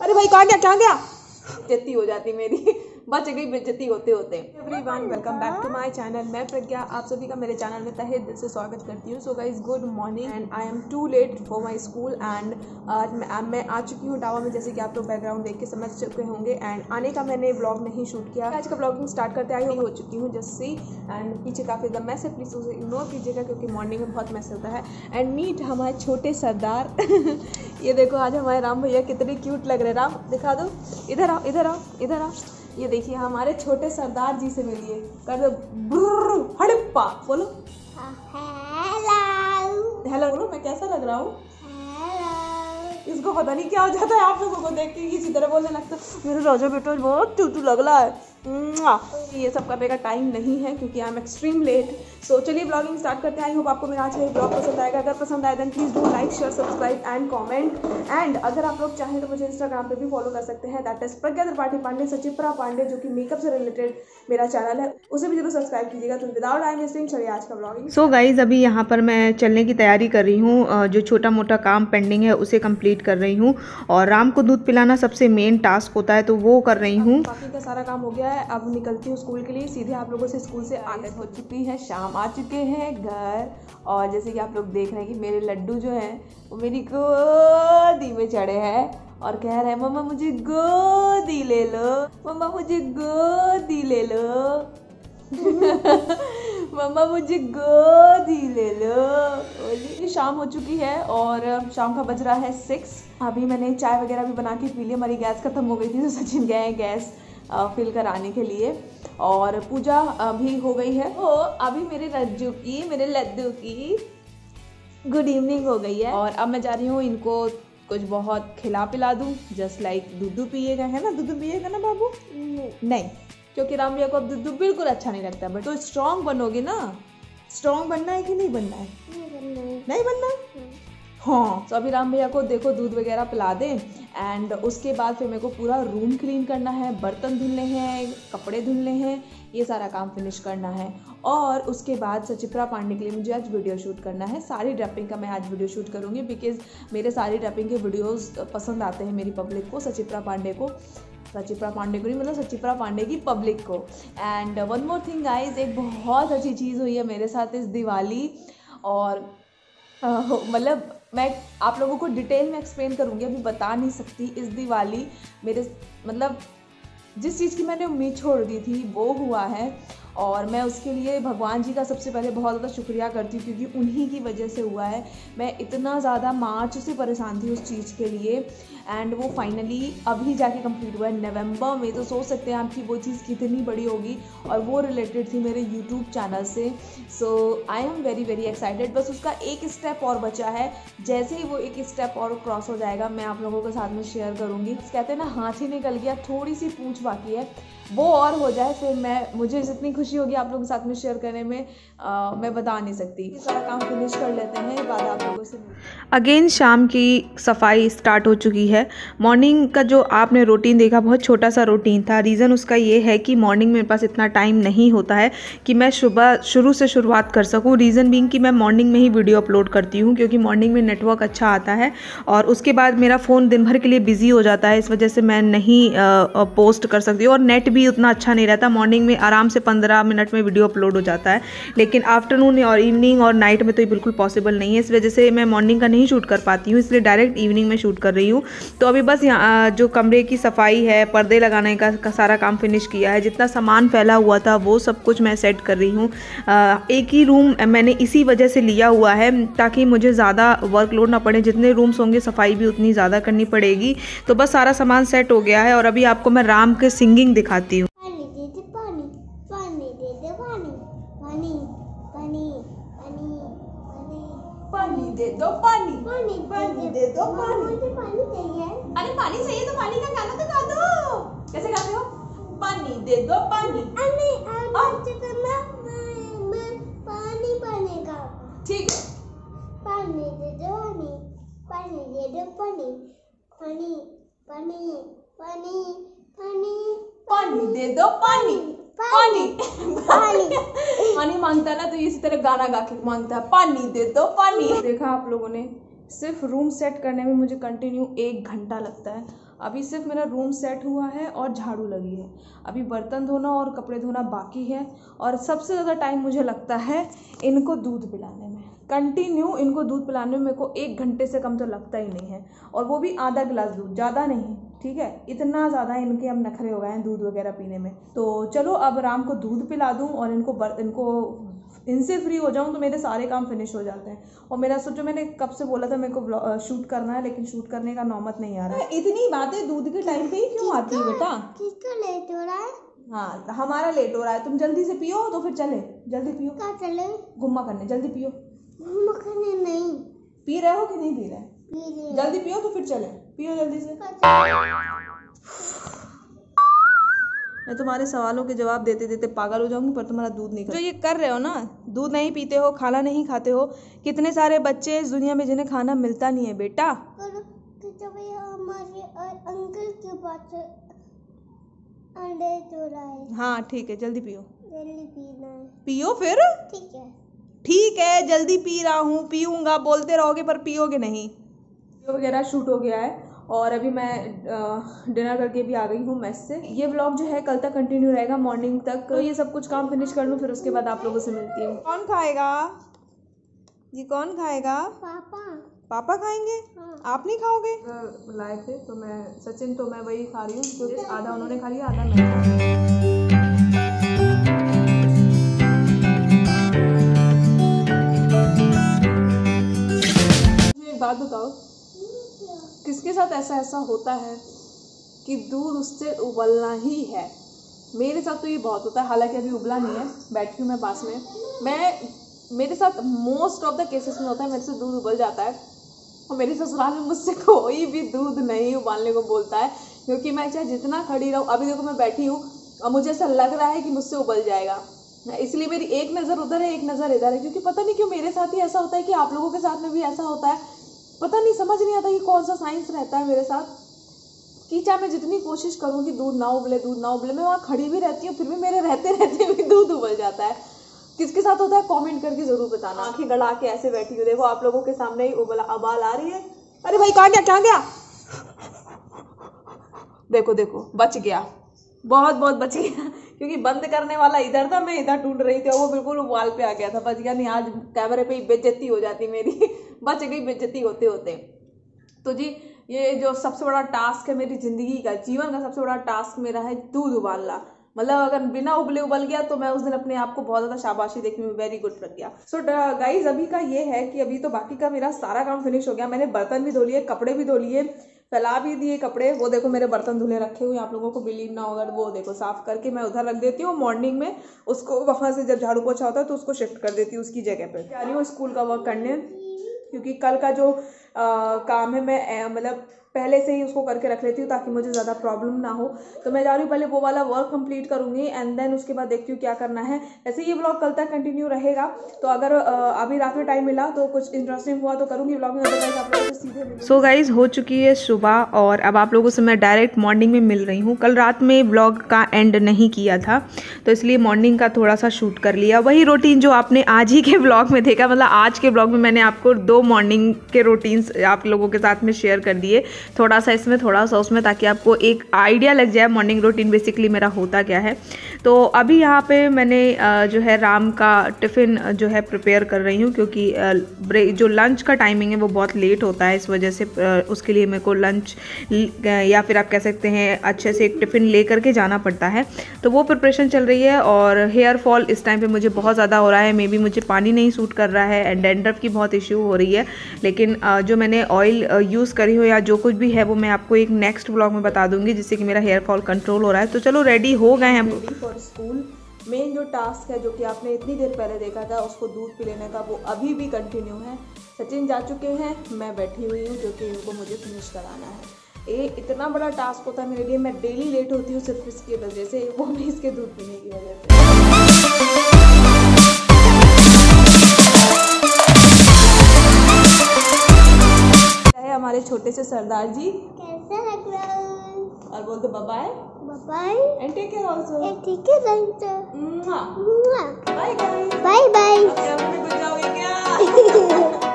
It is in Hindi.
अरे भाई कहाँ गया कहाँ गया? जत्ती हो जाती मेरी। बच गई बेइज्जती होते होते। Everyone welcome back to my channel मैं प्रज्ञा आप सभी का मेरे चैनल में तहे दिल से स्वागत करती हूँ। So guys good morning and I am too late for my school and आज मैं आ चुकी हूँ टावा में जैसे कि आप लोग बैकग्राउंड देख के समझ चुके होंगे। एंड आने का मैंने ब्लॉग नहीं शूट किया। आज का ब्लॉगिंग स्टार्ट करते आई हो चुकी हूँ जस्ट सी एंड पीछे काफ़ी द मैस है। प्लीज़ उसे इग्नोर कीजिएगा क्योंकि मॉर्निंग में बहुत मैस होता है। एंड मीट हमारे छोटे सरदार। ये देखो आज हमारे राम भैया कितने क्यूट लग रहे राम दिखा दो। इधर आओ इधर आओ इधर आओ। ये देखिए हमारे छोटे सरदार जी से मिलिए। कर दो हड़प्पा बोलो। हेलो। हेलो बोलो मैं कैसा लग रहा हूँ? इसको पता नहीं क्या हो जाता है आप लोगों को देख के किसी तरह बोलने लगता है मेरे राजा बेटा बहुत टूटू लग रहा है। ये सब करने का टाइम नहीं है क्योंकि I am extreme late so चलिए ब्लॉगिंग स्टार्ट करते हैं। आई होप आपको मेरा आज का ये ब्लॉग पसंद आएगा। अगर पसंद आए then please do like share subscribe and comment and अगर आप लोग चाहें तो मुझे इंस्टाग्राम पे भी फॉलो कर सकते हैं। दैट इज़ प्रज्ञा त्रिपाठी पांडे सचिप्रा पांडे जो कि मेकअप से रिलेटेड मेरा चैनल है। उसे भी ज़रूर सब्सक्राइब कीजिएगा। तो विदाउट टाइम वेस्टिंग चलिए आज का ब्लॉगिंग सो गाइज़ अभी यहाँ पर मैं चलने की तैयारी कर रही हूँ। जो छोटा मोटा काम पेंडिंग है उसे कंप्लीट कर रही हूँ। और राम को दूध पिलाना सबसे मेन टास्क होता है तो वो कर रही हूँ। बाकी का सारा काम हो गया। है। अब निकलती हूँ स्कूल के लिए। सीधे आप लोगों से स्कूल से आने हो चुकी है। शाम आ चुके हैं घर। और जैसे कि आप लोग देख रहे हैं कि मेरे लड्डू जो हैं, वो मेरी गोदी में चढ़े हैं। और कह रहे हैं, मम्मा, मुझे गोदी ले लो। मम्मा, मुझे गोदी ले लो। मम्मा, मुझे गोदी ले लो। बोली शाम हो चुकी है और शाम का बज रहा है सिक्स अभी मैंने चाय वगैरह भी बना के पी ली। हमारी गैस खत्म हो गई थी तो सचिन गए हैं गैस। फिल कराने के लिए। और पूजा भी हो गई है। ओ अभी मेरे रज्जू की मेरे लड्डू की गुड इवनिंग हो गई है। और अब मैं जा रही हूँ इनको कुछ बहुत खिला पिला दूँ। जस्ट लाइक दूध पिएगा है ना? दूध पिएगा ना बाबू? नहीं। क्योंकि राम भैया को अब दूध बिल्कुल अच्छा नहीं लगता। बट तो स्ट्रांग बनोगे ना? स्ट्रांग बनना है कि नहीं बनना है? नहीं बनना हाँ। तो अभी राम भैया को देखो दूध वगैरह पिला दें। एंड उसके बाद फिर मेरे को पूरा रूम क्लीन करना है, बर्तन धुलने हैं, कपड़े धुलने हैं, ये सारा काम फिनिश करना है। और उसके बाद सचिप्रा पांडे के लिए मुझे आज वीडियो शूट करना है। सारी ड्रैपिंग का मैं आज वीडियो शूट करूँगी बिकॉज़ मेरे सारी ड्रैपिंग के वीडियोस पसंद आते हैं मेरी पब्लिक को, सचिप्रा पांडे को। सचिप्रा पांडे को नहीं मतलब सचिप्रा पांडे की पब्लिक को। And one more thing guys एक बहुत अच्छी चीज़ हुई है मेरे साथ इस दिवाली। और मतलब मैं आप लोगों को डिटेल में एक्सप्लेन करूँगी, अभी बता नहीं सकती इस दिवाली। मेरे मतलब जिस चीज़ की मैंने उम्मीद छोड़ दी थी, वो हुआ है। और मैं उसके लिए भगवान जी का सबसे पहले बहुत ज़्यादा शुक्रिया करती हूँ, क्योंकि उन्हीं की वजह से हुआ है। मैं इतना ज़्यादा मार्च से परेशान थी उस चीज़ के लिए। एंड वो फाइनली अभी जाके कंप्लीट हुआ है नवंबर में। तो सोच सकते हैं आपकी वो चीज़ कितनी बड़ी होगी। और वो रिलेटेड थी मेरे यूट्यूब चैनल से। So I am very very excited बस उसका एक स्टेप और बचा है। जैसे ही वो एक स्टेप और क्रॉस हो जाएगा, मैं आप लोगों के साथ में शेयर करूँगी। कहते हैं ना, हाथ ही निकल गया, थोड़ी सी पूछ बाकी है। वो और हो जाए फिर मैं मुझे जितनी खुशी होगी आप लोगों के साथ में शेयर करने में आ, मैं बता नहीं सकती सारा काम फिनिश कर लेते हैं बाद आप। अगेन शाम की सफ़ाई स्टार्ट हो चुकी है। मॉर्निंग का जो आपने रूटीन देखा, बहुत छोटा सा रूटीन था। रीज़न उसका ये है कि मॉर्निंग मेरे पास इतना टाइम नहीं होता है कि मैं सुबह, शुरू से शुरुआत कर सकूँ। रीज़न बीइंग कि मैं मॉर्निंग में ही वीडियो अपलोड करती हूँ, क्योंकि मॉर्निंग में नेटवर्क अच्छा आता है और उसके बाद मेरा फ़ोन दिन भर के लिए बिज़ी हो जाता है। इस वजह से मैं नहीं पोस्ट कर सकती और नेट भी उतना अच्छा नहीं रहता। मॉर्निंग में आराम से पंद्रह मिनट में वीडियो अपलोड हो जाता है। लेकिन आफ्टरनून और इवनिंग और नाइट में तो ये बिल्कुल पॉसिबल नहीं है। इस वजह से मैं मॉर्निंग का नहीं शूट कर पाती हूँ इसलिए डायरेक्ट इवनिंग में शूट कर रही हूँ। तो अभी बस यहाँ जो कमरे की सफ़ाई है पर्दे लगाने का, का सारा काम फिनिश किया है जितना सामान फैला हुआ था वो सब कुछ मैं सेट कर रही हूँ। एक ही रूम मैंने इसी वजह से लिया हुआ है ताकि मुझे ज़्यादा वर्कलोड ना पड़े। जितने रूम्स होंगे सफ़ाई भी उतनी ज़्यादा करनी पड़ेगी। तो बस सारा सामान सेट हो गया है और अभी आपको मैं राम के सिंगिंग दिखाती हूँ। पानी पानी पानी पानी पानी दे दो पानी। पानी पानी दे दो पानी। मुझे पानी चाहिए। अरे पानी चाहिए तो पानी का गाना तो गा दो। कैसे गाते हो? पानी दे दो पानी। अरे आज करना मैं मैं पानी पानी का ठीक है। पानी दे दो पानी। पानी दे दो पानी पानी पानी पानी पानी। पानी दे दो पानी। पानी। पानी। पानी माँगता है ना तो ये इसी तरह गाना गा के माँगता है पानी दे दो पानी। देखा आप लोगों ने सिर्फ़ रूम सेट करने में मुझे कंटिन्यू एक घंटा लगता है। अभी सिर्फ़ मेरा रूम सेट हुआ है और झाड़ू लगी है। अभी बर्तन धोना और कपड़े धोना बाकी है और सबसे ज़्यादा टाइम मुझे लगता है इनको दूध पिलाने कंटिन्यू इनको दूध पिलाने में मेरे को एक घंटे से कम तो लगता ही नहीं है। और वो भी आधा गिलास दूध ज़्यादा नहीं ठीक है? इतना ज़्यादा इनके अब नखरे हो गए हैं दूध वगैरह पीने में। तो चलो अब राम को दूध पिला दूँ और इनको बर, इनको इनसे फ्री हो जाऊँ तो मेरे सारे काम फिनिश हो जाते हैं। और मेरा सोचो मैंने कब से बोला था मेरे को शूट करना है लेकिन शूट करने का नौमत नहीं आ रहा। है इतनी बातें दूध के टाइम पे ही क्यों आती है बेटा? किसको लेट हो रहा है। हाँ हमारा लेट हो रहा है। तुम जल्दी से पियो तो फिर चले। जल्दी पियो। कहाँ चले? घुम्मा करने जल्दी पियो। घूम खाने नहीं। पी रहे हो कि नहीं पी रहे? मेरे जल्दी पियो तो फिर चले। पियो जल्दी से। मैं तुम्हारे सवालों के जवाब देते देते पागल हो जाऊँगी पर तुम्हारा दूध नहीं जो ये कर रहे हो ना दूध नहीं पीते हो खाना नहीं खाते हो कितने सारे बच्चे इस दुनिया में जिन्हें खाना मिलता नहीं है बेटा? तो जब ये हमारे अंकल के पास अंडे रहा हाँ ठीक है जल्दी पियो। जल्दी पीना पियो फिर? ठीक है। ठीक है जल्दी पी रहा हूँ पीऊँगा बोलते रहोगे पर पियोगे नहीं। वगैरह शूट हो गया है और अभी मैं डिनर करके भी आ गई हूँ मेस से। ये ब्लॉग जो है कल तक कंटिन्यू रहेगा मॉर्निंग तक। तो ये सब कुछ काम फिनिश कर लूँ फिर उसके बाद आप लोगों से मिलती हूँ। कौन खाएगा? जी कौन खाएगा? पापा। पापा खाएँगे? हाँ। आप नहीं खाओगे? लाए थे तो मैं सचिन तो मैं वही खा रही हूँ क्योंकि आधा उन्होंने खा लिया आधा मैं बात बताओ। किसके साथ ऐसा ऐसा होता है कि दूध उससे उबलना ही है? मेरे साथ तो ये बहुत होता है, हालाँकि अभी उबला नहीं है, बैठी हूँ मैं पास में। मैं, मेरे साथ मोस्ट ऑफ़ द केसेस में होता है, मेरे से दूध उबल जाता है। और मेरे ससुराल में मुझसे कोई भी दूध नहीं उबालने को बोलता है, क्योंकि मैं चाहे जितना खड़ी रहूँ, अभी देखो मैं बैठी हूँ, और मुझे ऐसा लग रहा है कि मुझसे उबल जाएगा। इसलिए मेरी एक नज़र उधर है, एक नज़र इधर है, क्योंकि पता नहीं क्यों मेरे साथ ही ऐसा होता है कि आप लोगों के साथ में भी ऐसा होता है। पता नहीं समझ नहीं आता कि कौन सा साइंस रहता है मेरे साथ। कि चाहे मैं जितनी कोशिश करूँ कि दूध ना उबले दूध ना उबले मैं वहाँ खड़ी भी रहती हूँ फिर भी मेरे रहते रहते भी दूध उबल जाता है। किसके साथ होता है कमेंट करके ज़रूर बताना। आँखें गड़ा के ऐसे बैठी हूँ देखो आप लोगों के सामने ही उबला अबाल आ रही है। अरे भाई कहाँ गया कहाँ गया? देखो देखो बच गया। बहुत बहुत बच गया। क्योंकि बंद करने वाला इधर था मैं इधर ढूंढ रही थी और वो बिल्कुल उबाल पे आ गया था। बच गया नहीं आज कैमरे पे ही बेइज्जती हो जाती मेरी। बच गई बेइज्जती होते होते। तो जी ये जो सबसे बड़ा टास्क है मेरी ज़िंदगी का जीवन का सबसे बड़ा टास्क मेरा है दूध उबालना। मतलब अगर बिना उबले उबल गया तो मैं उस दिन अपने आप को बहुत ज़्यादा शाबाशी देखने में वेरी गुड लग गया। सो so, गाइज़ अभी का ये है कि अभी तो बाकी का मेरा सारा काम फिनिश हो गया। मैंने बर्तन भी धो लिए कपड़े भी धो लिए फैला भी दिए कपड़े। वो देखो मेरे बर्तन धुले रखे हुए आप लोगों को बिलीव ना होगा वो देखो साफ़ करके मैं उधर रख देती हूँ। मॉर्निंग में उसको वहाँ से जब झाड़ू पोछा होता है तो उसको शिफ्ट कर देती हूँ उसकी जगह पर जा रही हूँ स्कूल का वर्क करने। क्योंकि कल का जो आ, काम है मैं मतलब पहले से ही उसको करके रख लेती हूँ ताकि मुझे ज़्यादा प्रॉब्लम ना हो। तो मैं जा रही हूँ, पहले वो वाला वर्क कंप्लीट करूँगी एंड देन उसके बाद देखती हूँ क्या करना है। वैसे ये ब्लॉग कल तक कंटिन्यू रहेगा। तो अगर अभी रात में टाइम मिला तो कुछ इंटरेस्टिंग हुआ तो करूँगी ब्लॉगिंग अदरवाइज़ आप लोगों सीधे सो गाइज़ हो चुकी है सुबह और अब आप लोगों से मैं डायरेक्ट मॉर्निंग में मिल रही हूँ। कल रात में ब्लॉग का एंड नहीं किया था तो इसलिए मॉर्निंग का थोड़ा सा शूट कर लिया। वही रूटीन जो आपने आज ही के ब्लॉग में देखा मतलब आज के ब्लॉग में मैंने आपको दो मॉर्निंग के रूटीन्स आप लोगों के साथ में शेयर कर दिए। थोड़ा सा इसमें, थोड़ा सा उसमें, ताकि आपको एक आइडिया लग जाए, मॉर्निंग रूटीन बेसिकली मेरा होता क्या है। तो अभी यहाँ पे मैंने जो है राम का टिफ़िन जो है प्रिपेयर कर रही हूँ क्योंकि जो लंच का टाइमिंग है वो बहुत लेट होता है इस वजह से उसके लिए मेरे को लंच या फिर आप कह सकते हैं अच्छे से एक टिफ़िन ले करके जाना पड़ता है। तो वो प्रिपरेशन चल रही है और हेयर फॉल इस टाइम पे मुझे बहुत ज़्यादा हो रहा है। मे बी मुझे पानी नहीं सूट कर रहा है एंड डेंड्रफ की बहुत इश्यू हो रही है। लेकिन जो मैंने ऑयल यूज़ करी हो या जो कुछ भी है वो मैं आपको एक नेक्स्ट ब्लॉग में बता दूँगी जिससे कि मेरा हेयर फॉल कंट्रोल हो रहा है। तो चलो रेडी हो गए हैं फॉर स्कूल। मेन जो टास्क है, जो कि आपने इतनी देर पहले देखा था, उसको दूध पिलाने का, वो अभी भी कंटिन्यू है। सचिन जा चुके हैं, मैं बैठी हुई हूँ, जो कि इनको मुझे फिनिश कराना है। ये इतना बड़ा टास्क होता है मेरे लिए, मैं डेली लेट होती हूँ सिर्फ़ इसकी वजह से, वो भी इसके दूध पीने की वजह से। हमारे छोटे से सरदार जी। कैसा है? और बोल दो bye bye and take care also एक ठीक है रंग बाय गाइस बाय बाय अब में घुस जाओगे क्या